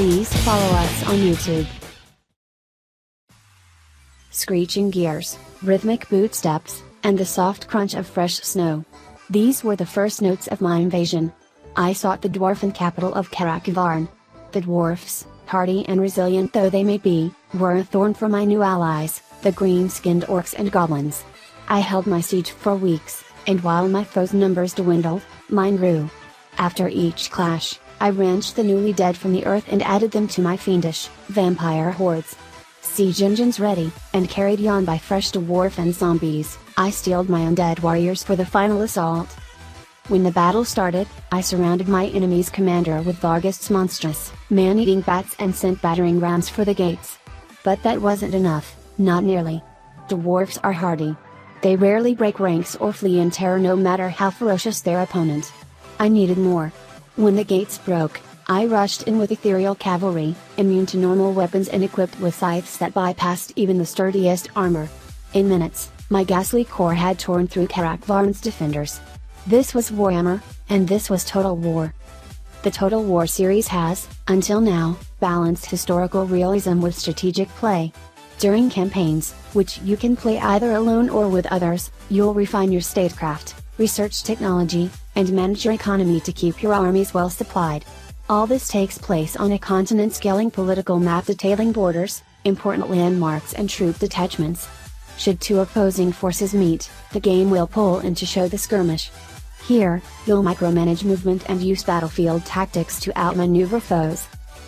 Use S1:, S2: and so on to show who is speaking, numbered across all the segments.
S1: please follow us on YouTube. Screeching gears, rhythmic boot steps, and the soft crunch of fresh snow. These were the first notes of my invasion. I sought the dwarfen capital of Karak-Varn. The dwarfs, hardy and resilient though they may be, were a thorn for my new allies, the green-skinned orcs and goblins. I held my siege for weeks, and while my foes' numbers dwindled, mine grew. After each clash, I wrenched the newly dead from the earth and added them to my fiendish, vampire hordes. Siege engines ready, and carried on by fresh dwarf and zombies, I steeled my undead warriors for the final assault. When the battle started, I surrounded my enemy's commander with Vargheists monstrous, man-eating bats and sent battering rams for the gates. But that wasn't enough, not nearly. Dwarfs are hardy. They rarely break ranks or flee in terror no matter how ferocious their opponent. I needed more. When the gates broke, I rushed in with ethereal cavalry, immune to normal weapons and equipped with scythes that bypassed even the sturdiest armor. In minutes, my ghastly corps had torn through Karak-Varn's defenders. This was Warhammer, and this was Total War. The Total War series has, until now, balanced historical realism with strategic play. During campaigns, which you can play either alone or with others, you'll refine your statecraft, research technology, and manage your economy to keep your armies well supplied. All this takes place on a continent scaling political map detailing borders, important landmarks and troop detachments. Should two opposing forces meet, the game will pull in to show the skirmish. Here, you'll micromanage movement and use battlefield tactics to outmaneuver foes.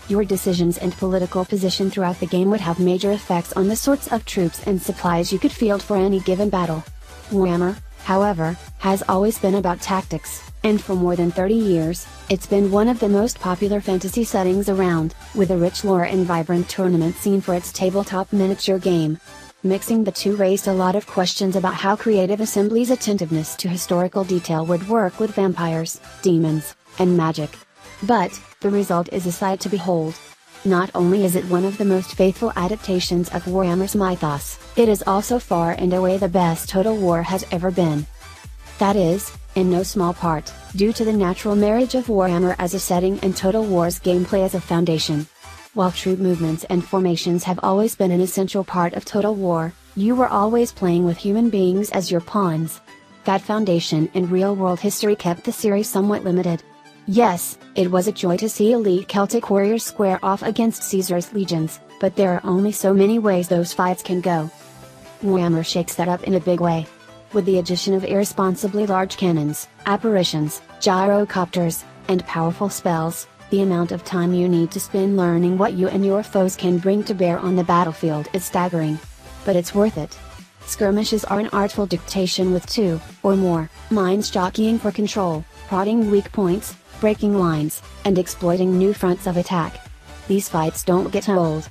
S1: Your decisions and political position throughout the game would have major effects on the sorts of troops and supplies you could field for any given battle. Warhammer, however, has always been about tactics, and for more than 30 years, it's been one of the most popular fantasy settings around, with a rich lore and vibrant tournament scene for its tabletop miniature game. Mixing the two raised a lot of questions about how Creative Assembly's attentiveness to historical detail would work with vampires, demons, and magic. But, the result is a sight to behold. Not only is it one of the most faithful adaptations of Warhammer's mythos, it is also far and away the best Total War has ever been. That is, in no small part, due to the natural marriage of Warhammer as a setting and Total War's gameplay as a foundation. While troop movements and formations have always been an essential part of Total War, you were always playing with human beings as your pawns. That foundation in real world history kept the series somewhat limited. Yes, it was a joy to see elite Celtic warriors square off against Caesar's legions, but there are only so many ways those fights can go. Warhammer shakes that up in a big way. With the addition of irresponsibly large cannons, apparitions, gyrocopters, and powerful spells, the amount of time you need to spend learning what you and your foes can bring to bear on the battlefield is staggering. But it's worth it. Skirmishes are an artful dictation with two, or more, minds jockeying for control, prodding weak points, breaking lines, and exploiting new fronts of attack. These fights don't get old.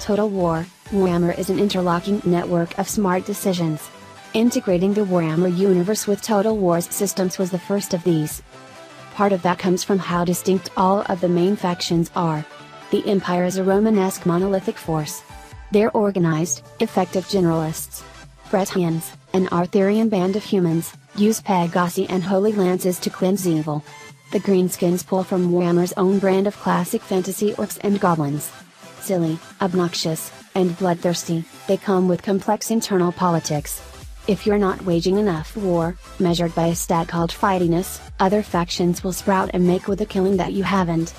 S1: Total War, Warhammer is an interlocking network of smart decisions. Integrating the Warhammer universe with Total War's systems was the first of these. Part of that comes from how distinct all of the main factions are. The Empire is a Romanesque monolithic force. They're organized, effective generalists. Bretonnians, an Arthurian band of humans, use Pegasi and Holy Lances to cleanse evil. The Greenskins pull from Warhammer's own brand of classic fantasy orcs and goblins. Silly, obnoxious, and bloodthirsty, they come with complex internal politics, if you're not waging enough war, measured by a stat called fightiness, other factions will sprout and make with the killing that you haven't.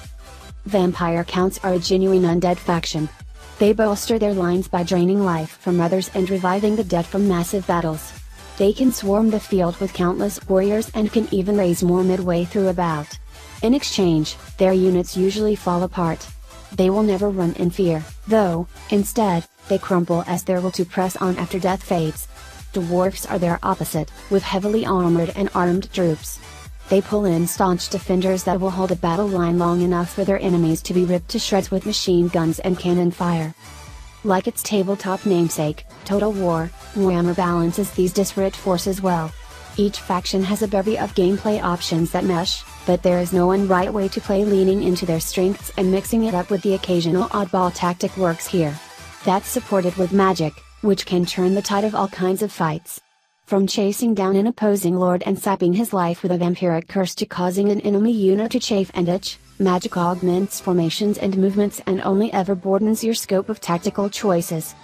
S1: Vampire counts are a genuine undead faction. They bolster their lines by draining life from others and reviving the dead from massive battles. They can swarm the field with countless warriors and can even raise more midway through a bout. In exchange, their units usually fall apart. They will never run in fear, though, instead, they crumble as their will to press on after death fades. Dwarfs are their opposite, with heavily armored and armed troops. They pull in staunch defenders that will hold a battle line long enough for their enemies to be ripped to shreds with machine guns and cannon fire. Like its tabletop namesake, Total War, Warhammer balances these disparate forces well. Each faction has a bevy of gameplay options that mesh, but there is no one right way to play leaning into their strengths and mixing it up with the occasional oddball tactic works here. That's supported with magic, which can turn the tide of all kinds of fights. From chasing down an opposing lord and sapping his life with a vampiric curse to causing an enemy unit to chafe and itch, Magic augments formations and movements and only ever broadens your scope of tactical choices.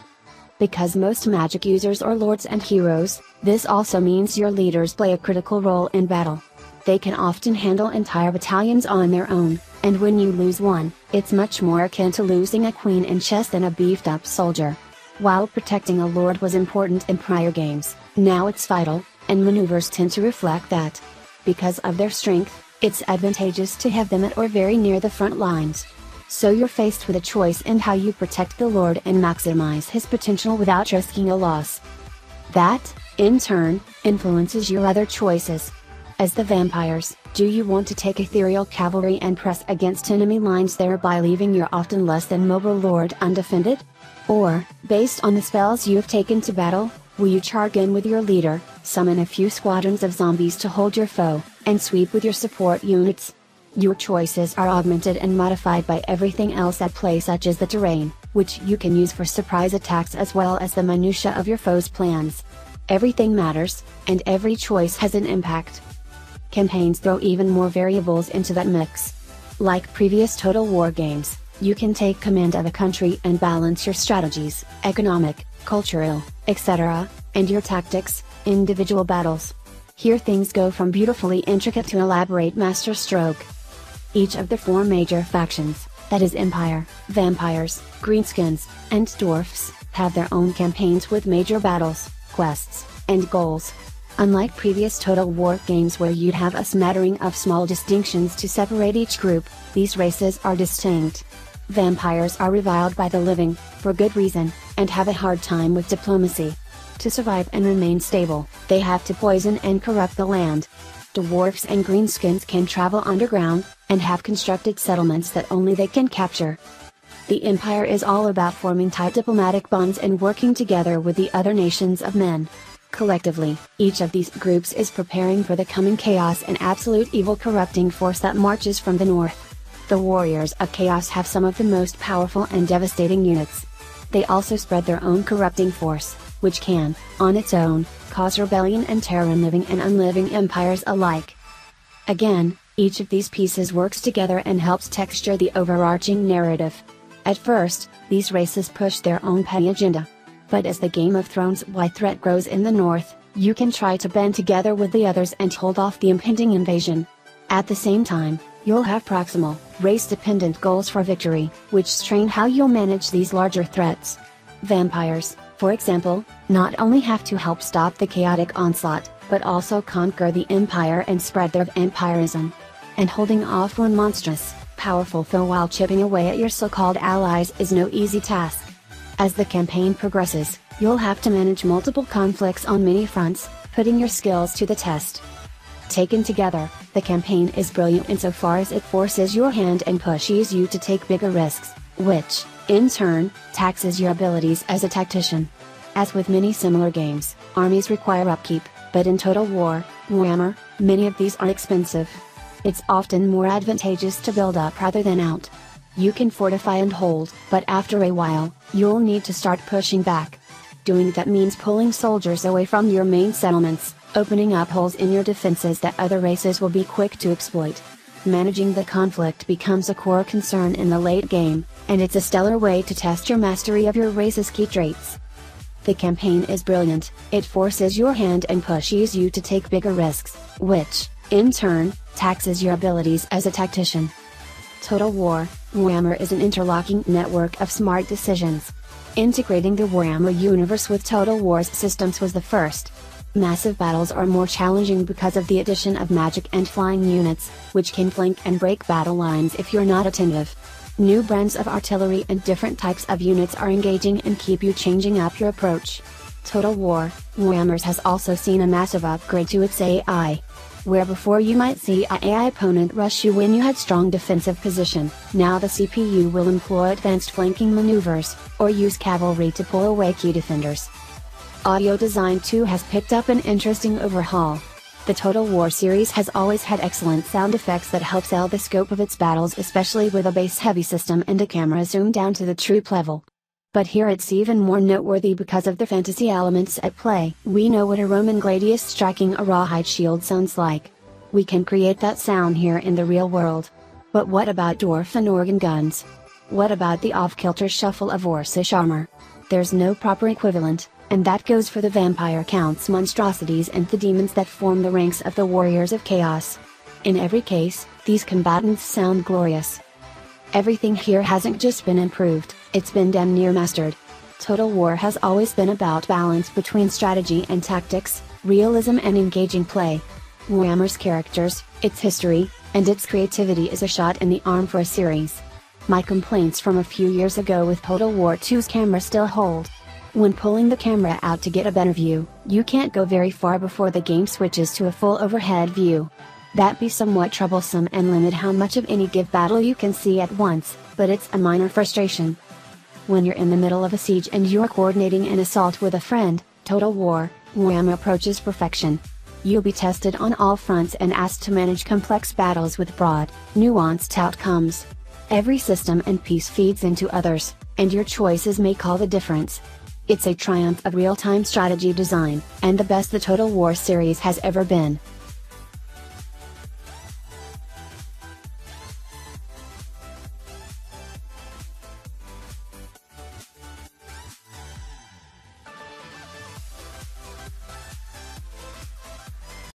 S1: Because most magic users are lords and heroes, this also means your leaders play a critical role in battle. They can often handle entire battalions on their own, and when you lose one, it's much more akin to losing a queen in chess than a beefed up soldier. While protecting a lord was important in prior games, now it's vital, and maneuvers tend to reflect that. Because of their strength, it's advantageous to have them at or very near the front lines. So you're faced with a choice in how you protect the Lord and maximize his potential without risking a loss. That, in turn, influences your other choices. As the vampires, do you want to take ethereal cavalry and press against enemy lines thereby leaving your often less than mobile lord undefended? Or, based on the spells you have taken to battle, will you charge in with your leader, summon a few squadrons of zombies to hold your foe, and sweep with your support units? Your choices are augmented and modified by everything else at play such as the terrain, which you can use for surprise attacks as well as the minutia of your foe's plans. Everything matters, and every choice has an impact. Campaigns throw even more variables into that mix. Like previous Total War games, you can take command of a country and balance your strategies, economic, cultural, etc., and your tactics, individual battles. Here things go from beautifully intricate to elaborate masterstroke. Each of the four major factions, that is Empire, Vampires, Greenskins, and Dwarfs, have their own campaigns with major battles, quests, and goals. Unlike previous Total War games where you'd have a smattering of small distinctions to separate each group, these races are distinct. Vampires are reviled by the living, for good reason, and have a hard time with diplomacy. To survive and remain stable, they have to poison and corrupt the land, dwarfs and greenskins can travel underground, and have constructed settlements that only they can capture. The empire is all about forming tight diplomatic bonds and working together with the other nations of men. Collectively, each of these groups is preparing for the coming chaos and absolute evil corrupting force that marches from the north. The warriors of chaos have some of the most powerful and devastating units. They also spread their own corrupting force, which can, on its own, cause rebellion and terror in living and unliving empires alike. Again, each of these pieces works together and helps texture the overarching narrative. At first, these races push their own petty agenda. But as the Game of Thrones Y threat grows in the north, you can try to band together with the others and hold off the impending invasion. At the same time, you'll have proximal, race dependent goals for victory, which strain how you'll manage these larger threats. Vampires, for example, not only have to help stop the chaotic onslaught, but also conquer the empire and spread their vampirism. And holding off one monstrous, powerful foe while chipping away at your so-called allies is no easy task. As the campaign progresses, you'll have to manage multiple conflicts on many fronts, putting your skills to the test. Taken together, the campaign is brilliant insofar as it forces your hand and pushes you to take bigger risks, which, in turn, taxes your abilities as a tactician. As with many similar games, armies require upkeep, but in Total War, Warhammer, many of these are expensive. It's often more advantageous to build up rather than out. You can fortify and hold, but after a while, you'll need to start pushing back. Doing that means pulling soldiers away from your main settlements, opening up holes in your defenses that other races will be quick to exploit. Managing the conflict becomes a core concern in the late game, and it's a stellar way to test your mastery of your race's key traits. The campaign is brilliant, it forces your hand and pushes you to take bigger risks, which, in turn, taxes your abilities as a tactician. Total War, Warhammer is an interlocking network of smart decisions. Integrating the Warhammer universe with Total War's systems was the first, Massive battles are more challenging because of the addition of magic and flying units, which can flank and break battle lines if you're not attentive. New brands of artillery and different types of units are engaging and keep you changing up your approach. Total War, Warhammers has also seen a massive upgrade to its AI. Where before you might see a AI opponent rush you when you had strong defensive position, now the CPU will employ advanced flanking maneuvers, or use cavalry to pull away key defenders. Audio design too has picked up an interesting overhaul. The Total War series has always had excellent sound effects that help sell the scope of its battles especially with a bass heavy system and a camera zoom down to the troop level. But here it's even more noteworthy because of the fantasy elements at play. We know what a Roman gladius striking a rawhide shield sounds like. We can create that sound here in the real world. But what about dwarf and organ guns? What about the off-kilter shuffle of Orcish armor? There's no proper equivalent, and that goes for the vampire counts monstrosities and the demons that form the ranks of the warriors of chaos. In every case, these combatants sound glorious. Everything here hasn't just been improved, it's been damn near mastered. Total War has always been about balance between strategy and tactics, realism and engaging play. Warhammer's characters, its history, and its creativity is a shot in the arm for a series. My complaints from a few years ago with Total War 2's camera still hold. When pulling the camera out to get a better view, you can't go very far before the game switches to a full overhead view. That be somewhat troublesome and limit how much of any give battle you can see at once, but it's a minor frustration. When you're in the middle of a siege and you're coordinating an assault with a friend, Total War, Warhammer approaches perfection. You'll be tested on all fronts and asked to manage complex battles with broad, nuanced outcomes. Every system and piece feeds into others, and your choices may call the difference. It's a triumph of real-time strategy design, and the best the Total War series has ever been.